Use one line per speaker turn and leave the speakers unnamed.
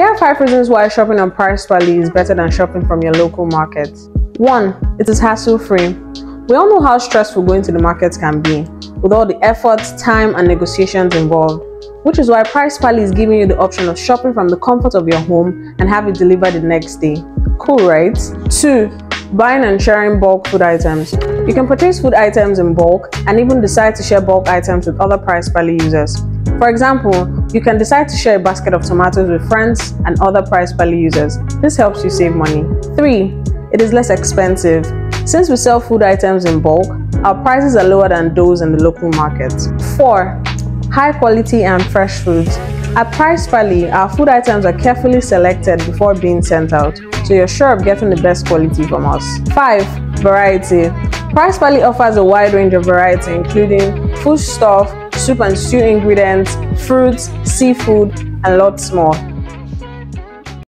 Here are 5 reasons why shopping on PricePally is better than shopping from your local market. 1. It is hassle free. We all know how stressful going to the market can be, with all the effort, time, and negotiations involved, which is why PricePally is giving you the option of shopping from the comfort of your home and have it delivered the next day. Cool, right? 2. Buying and sharing bulk food items. You can purchase food items in bulk and even decide to share bulk items with other PricePally users. For example, you can decide to share a basket of tomatoes with friends and other PricePally users. This helps you save money. 3. It is less expensive. Since we sell food items in bulk, our prices are lower than those in the local market. 4. High quality and fresh foods. At PricePally, our food items are carefully selected before being sent out, so you're sure of getting the best quality from us. 5. Variety. PricePally offers a wide range of variety including foodstuff, soup and stew ingredients, fruits, seafood, and lots more.